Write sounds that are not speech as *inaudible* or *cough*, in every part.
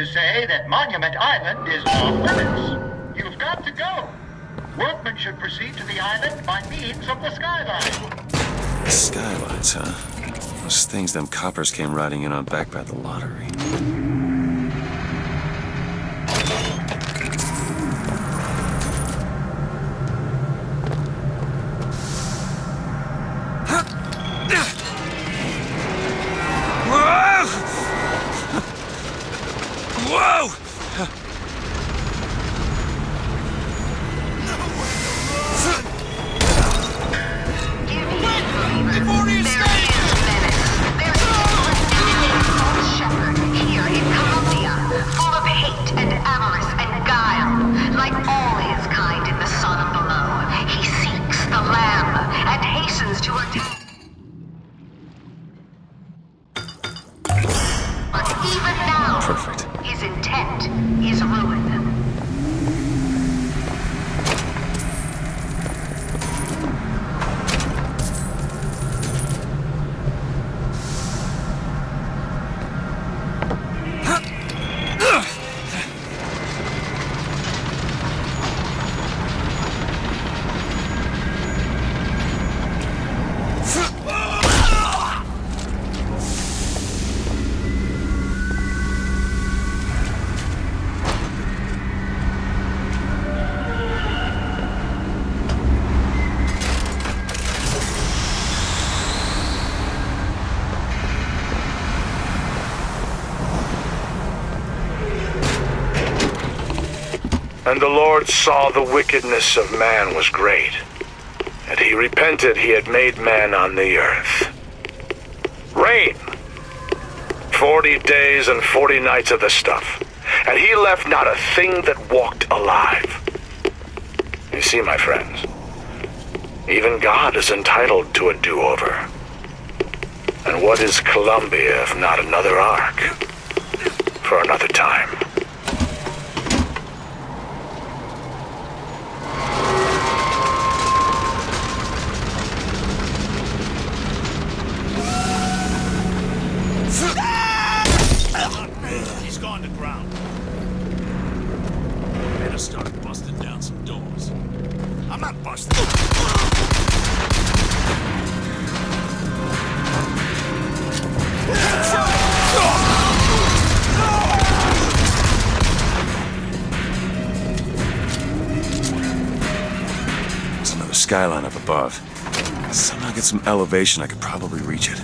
to say that Monument Island is off limits. You've got to go. Workmen should proceed to the island by means of the skyline. Skylines, huh? Those things them coppers came riding in on back by the lottery. And the Lord saw the wickedness of man was great, and he repented he had made man on the earth. Rain! Forty days and forty nights of the stuff, and he left not a thing that walked alive. You see, my friends, even God is entitled to a do-over. And what is Columbia if not another ark? For another time. Better start busting down some doors. I'm not busting. There's another skyline up above. Somehow get some elevation, I could probably reach it.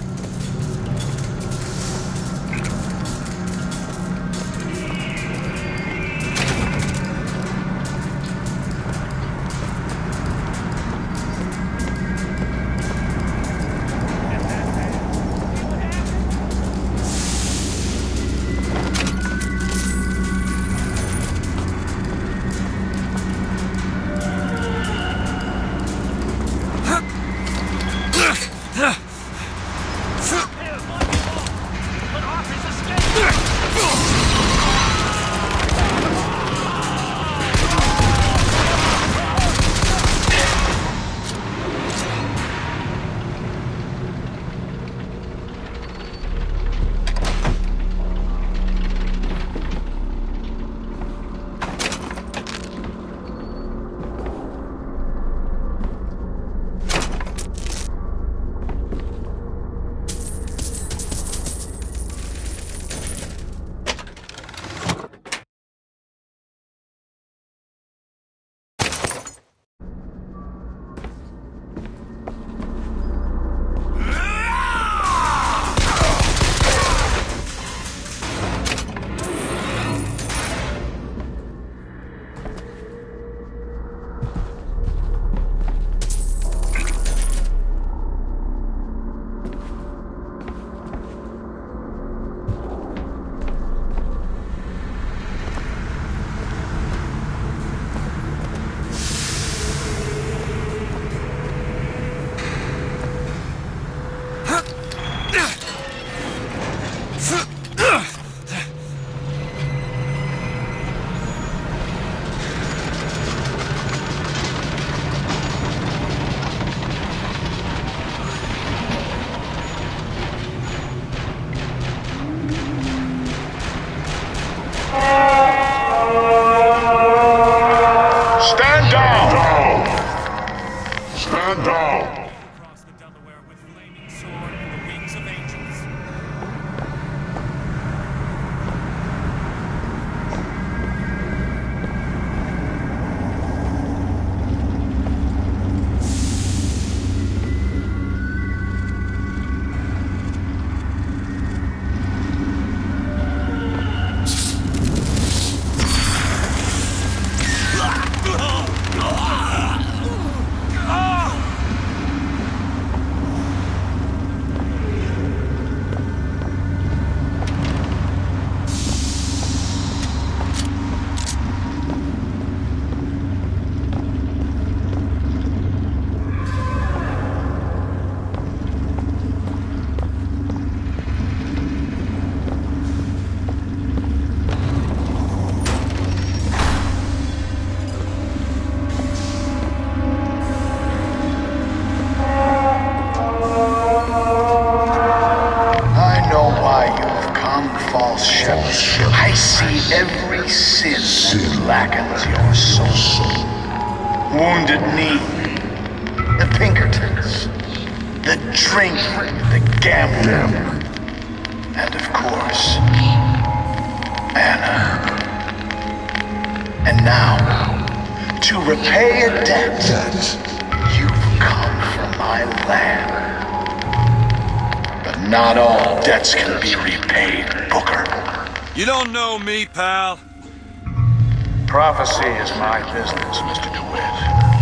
My business, Mr. DeWitt.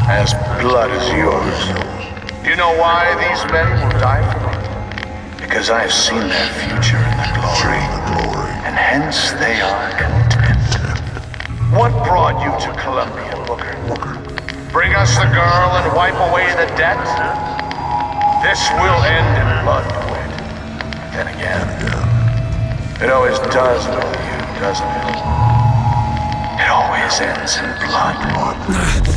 As blood as yours. Do you know why these men will die for it? Because I have seen their future in the glory, and hence they are content. What brought you to Columbia, Booker? Bring us the girl and wipe away the debt? This will end in blood, DeWitt. Then again, it always does with you, doesn't it? Always ends in blood.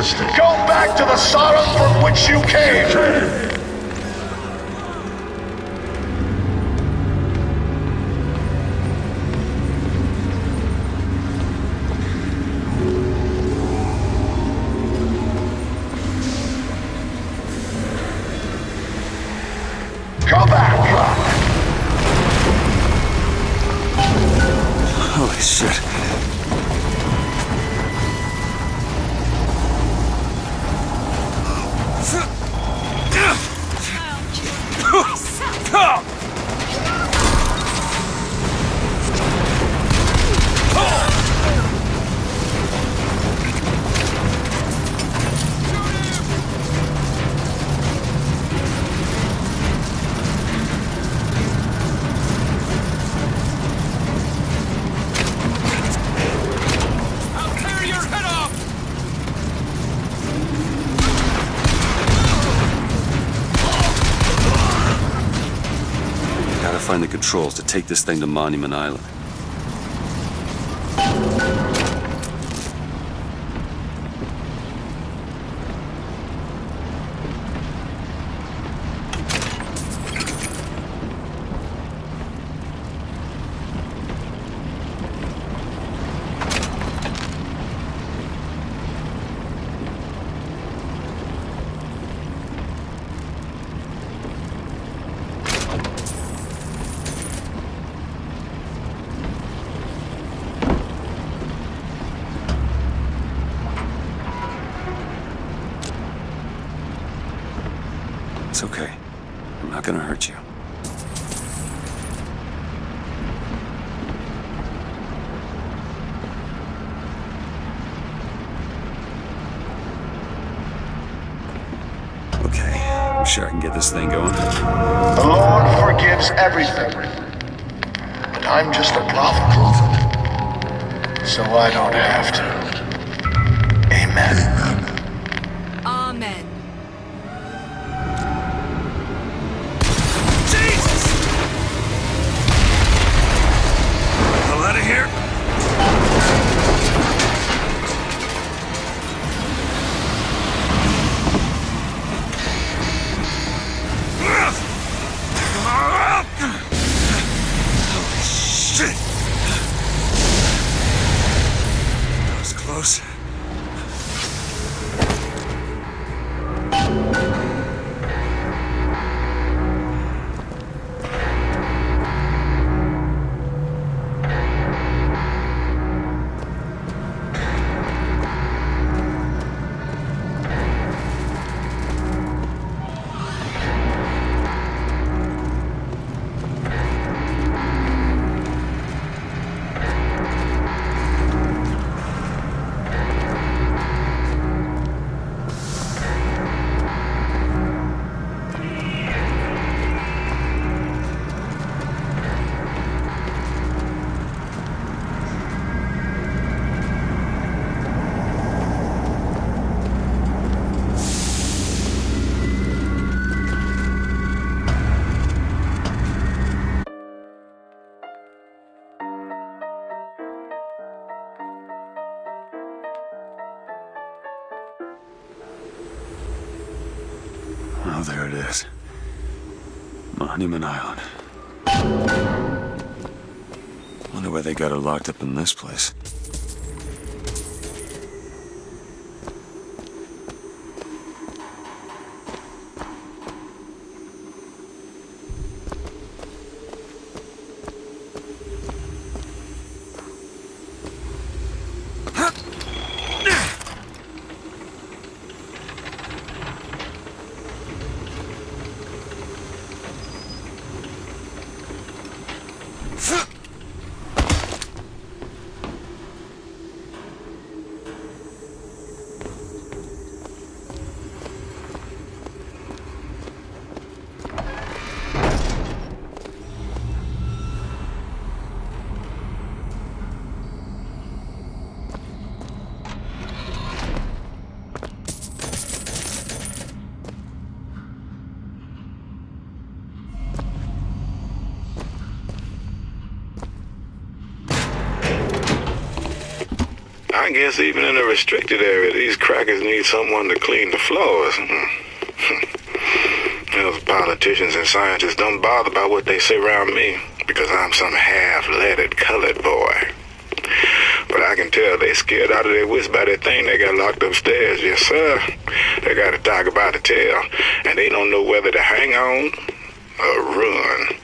Go back to the Sodom from which you came. Controls to take this thing to Monument Island. It's okay. I'm not gonna hurt you. Okay, I'm sure I can get this thing going. The Lord forgives everything. But I'm just a prophet. So I don't have to. Amen. Amen. That got her locked up in this place. I guess even in a restricted area, these crackers need someone to clean the floors. *laughs* Those politicians and scientists don't bother about what they say around me because I'm some half-leaded colored boy. But I can tell they scared out of their wits by that thing they got locked upstairs. Yes, sir. They got a dog about to tell, and they don't know whether to hang on or run.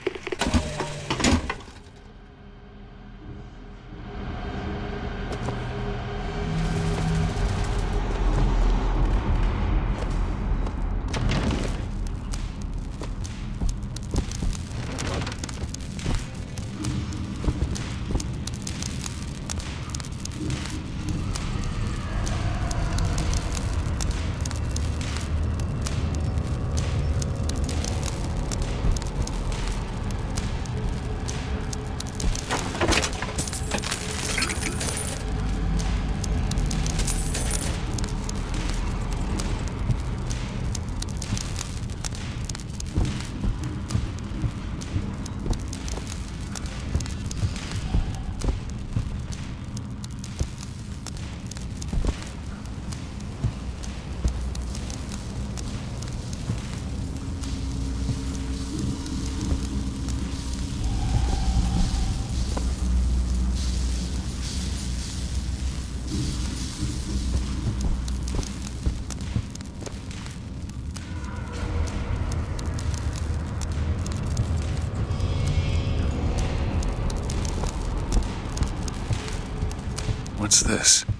What's this?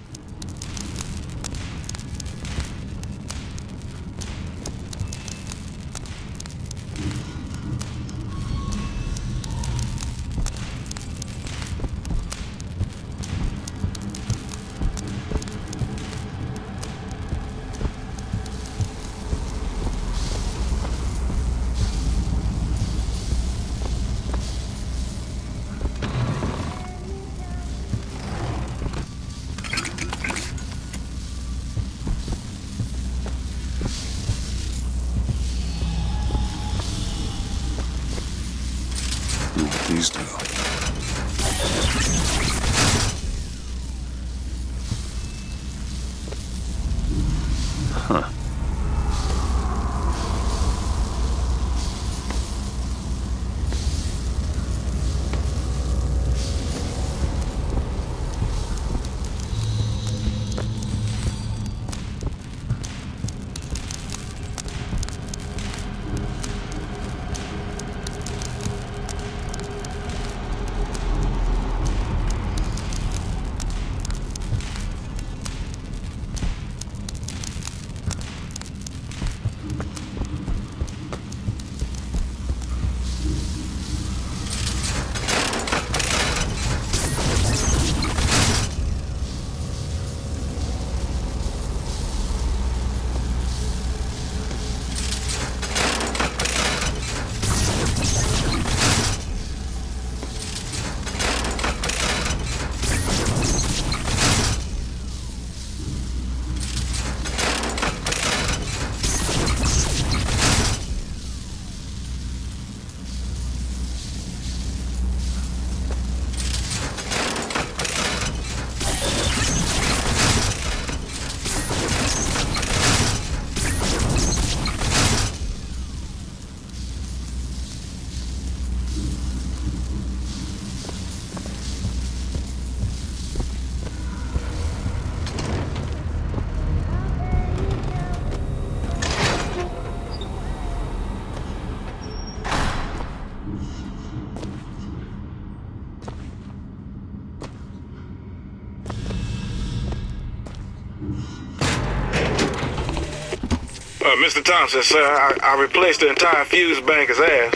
Mr. Thompson, sir, I, I replaced the entire fuse banker's ass,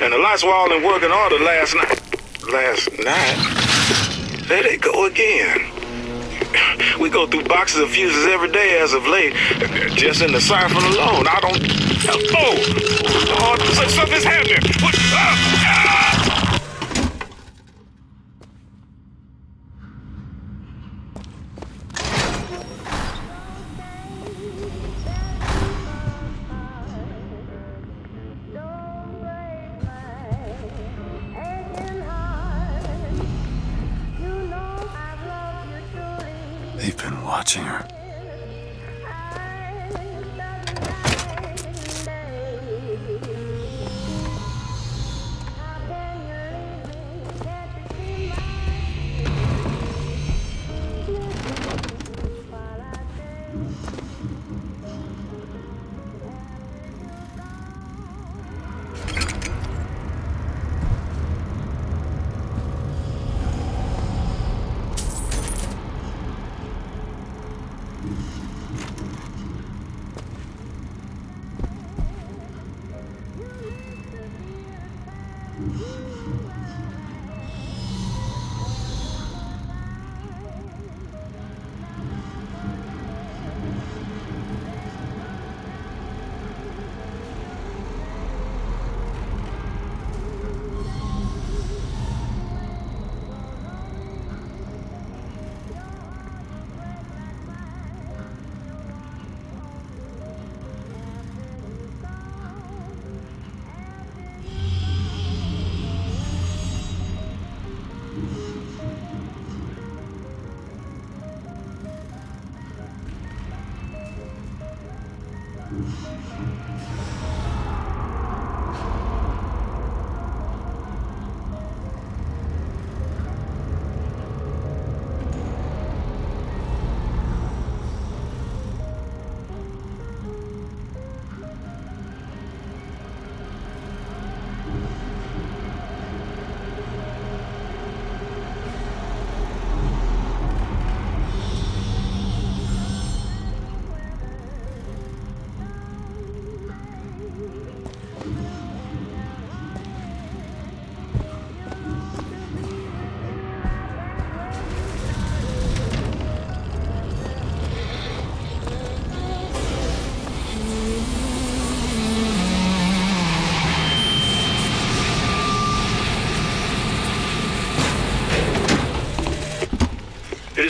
and the lights were all in working order last night. Last night? There they go again. *laughs* We go through boxes of fuses every day as of late. Just in the siphon alone, I don't. Oh! Oh, something's happening! What?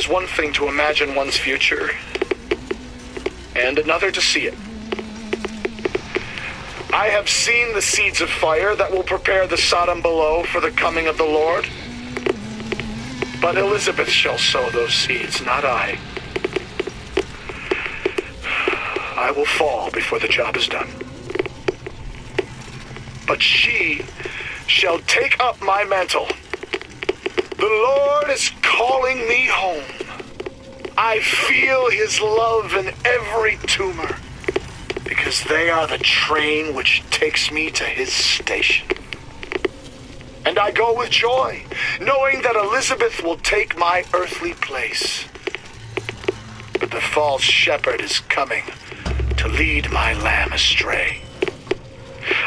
Is one thing to imagine one's future, and another to see it. I have seen the seeds of fire that will prepare the Sodom below for the coming of the Lord. But Elizabeth shall sow those seeds, not I. I will fall before the job is done. But she shall take up my mantle. The Lord is calling me home. I feel his love in every tumor because they are the train which takes me to his station. And I go with joy, knowing that Elizabeth will take my earthly place. But the false shepherd is coming to lead my lamb astray.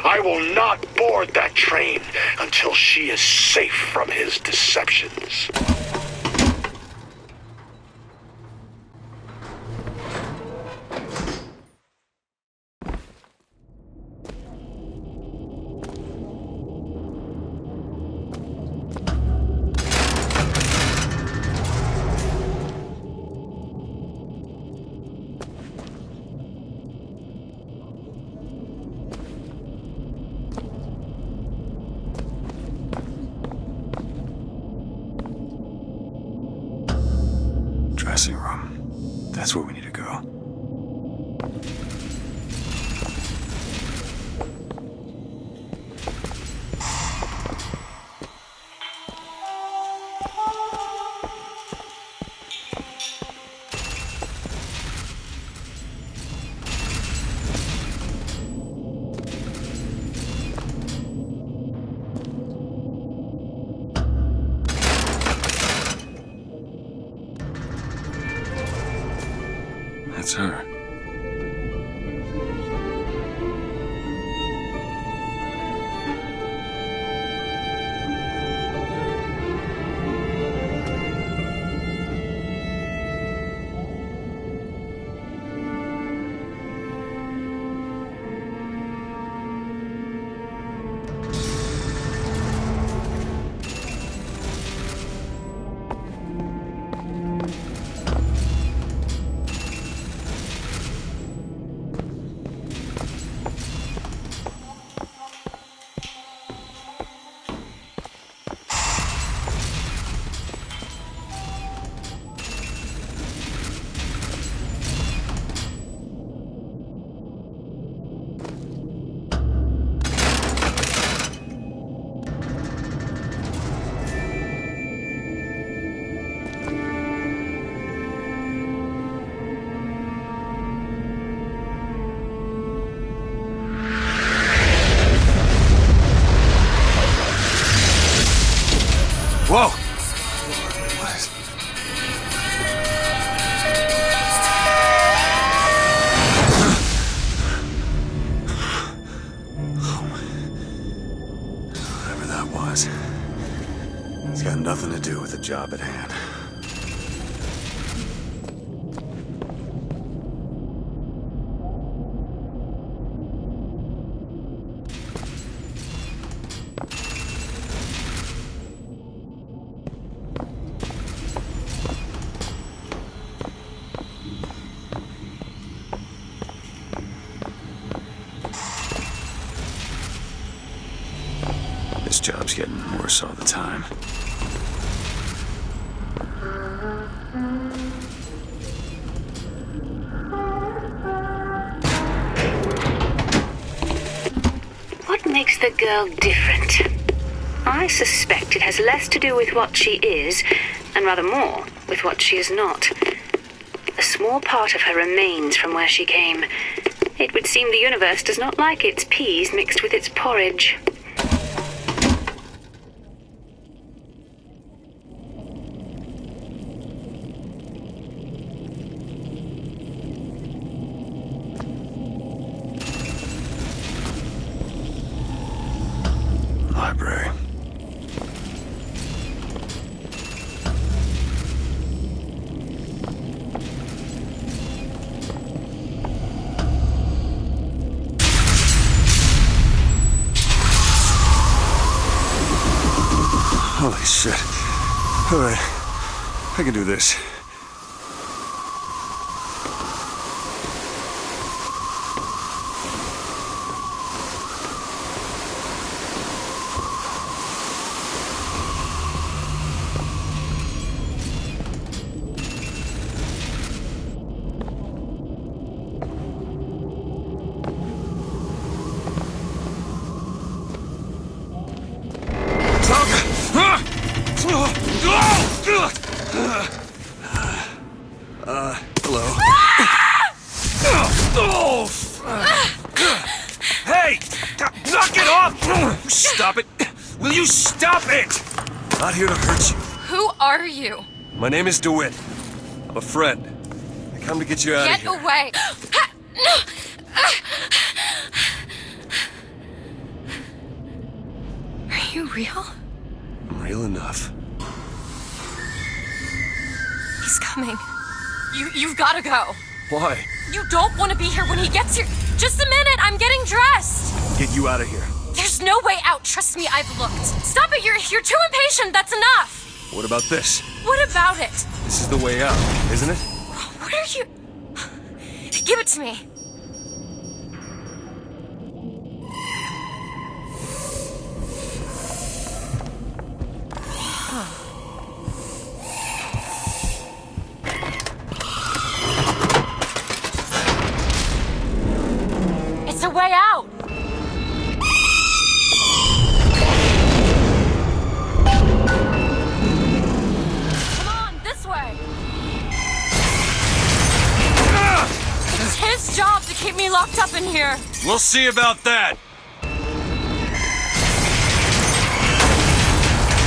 I will not board that train until she is safe from his deceptions. The girl different? I suspect it has less to do with what she is, and rather more with what she is not. A small part of her remains from where she came. It would seem the universe does not like its peas mixed with its porridge. Can do this. My name is DeWitt. I'm a friend. I come to get you out Get of here. Get away! no! *gasps* Are you real? I'm real enough. He's coming. You you've gotta go. Why? You don't want to be here when he gets here. Just a minute, I'm getting dressed. Get you out of here. There's no way out. Trust me, I've looked. Stop it. You're you're too impatient. That's enough. What about this? What about it? This is the way out, isn't it? What are you? Give it to me. It's a way out. Locked up in here. We'll see about that.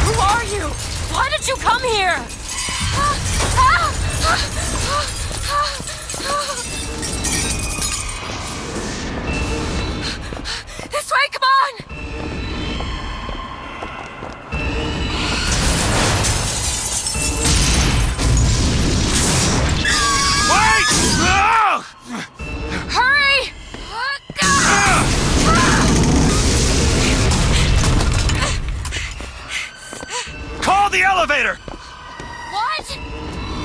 Who are you? Why did you come here? Elevator! What?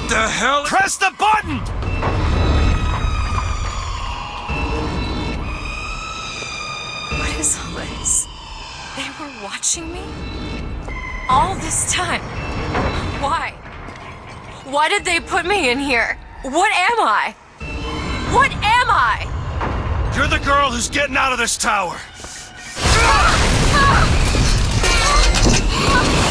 The hell? Press the button! What is all this? They were watching me? All this time? Why? Why did they put me in here? What am I? What am I? You're the girl who's getting out of this tower. Ah! Ah! Ah!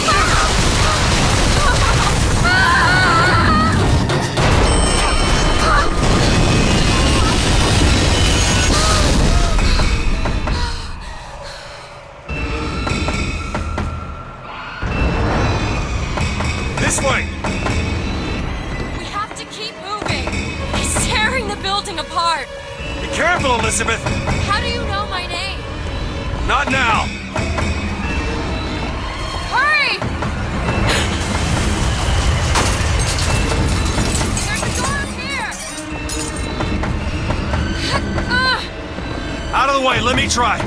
This way! We have to keep moving. He's tearing the building apart. Be careful, Elizabeth. How do you know my name? Not now. Hurry! There's a door up here. Out of the way, let me try.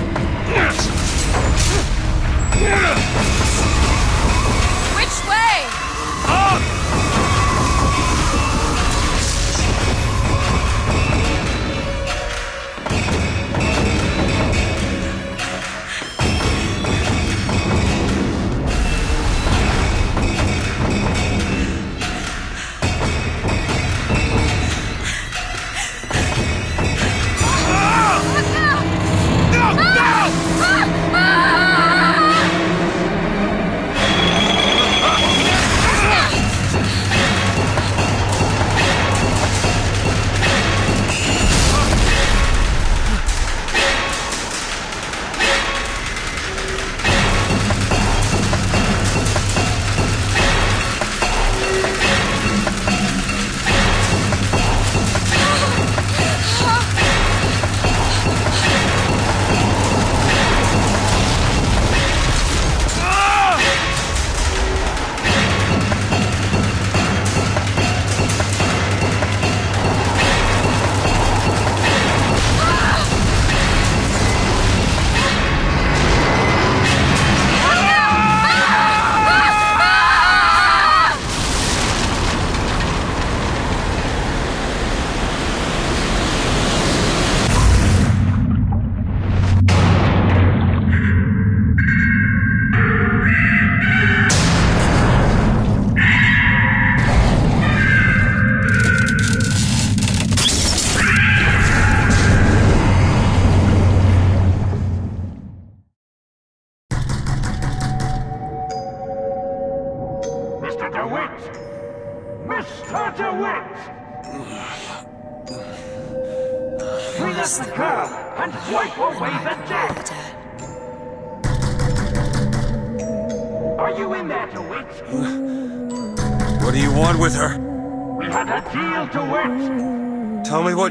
Ah!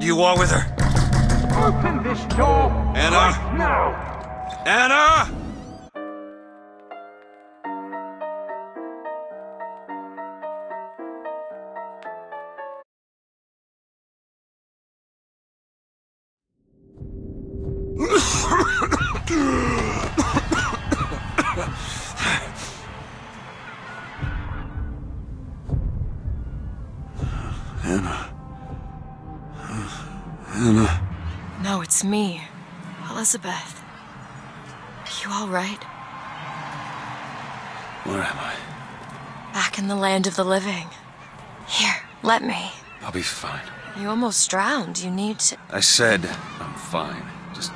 You are with her. It's me. Elizabeth. Are you alright? Where am I? Back in the land of the living. Here, let me. I'll be fine. You almost drowned. You need to. I said I'm fine. Just,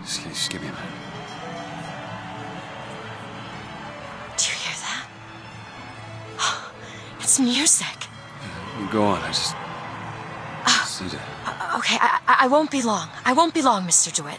just, just give me a minute. Do you hear that? *gasps* It's music. Go on. I just, need. Uh, okay, I, I won't be long. I won't be long, Mr. DeWitt.